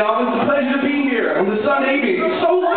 y'all. It's a pleasure to be here on the Sunday evening. So